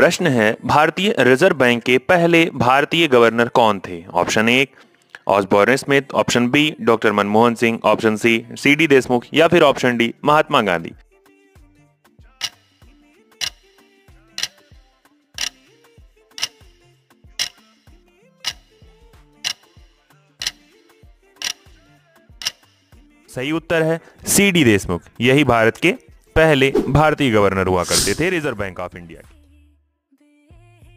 प्रश्न है, भारतीय रिज़र्व बैंक के पहले भारतीय गवर्नर कौन थे? ऑप्शन एक, Osborne Smith, option B, doctor Manmohan Singh, option C C D Deshmukh, या फिर ऑप्शन डी, महात्मा गांधी। सही उत्तर है, सी डी देशमुख। यही भारत के पहले भारतीय गवर्नर हुआ करते थे, रिज़र्व बैंक ऑफ़ इंडिया के।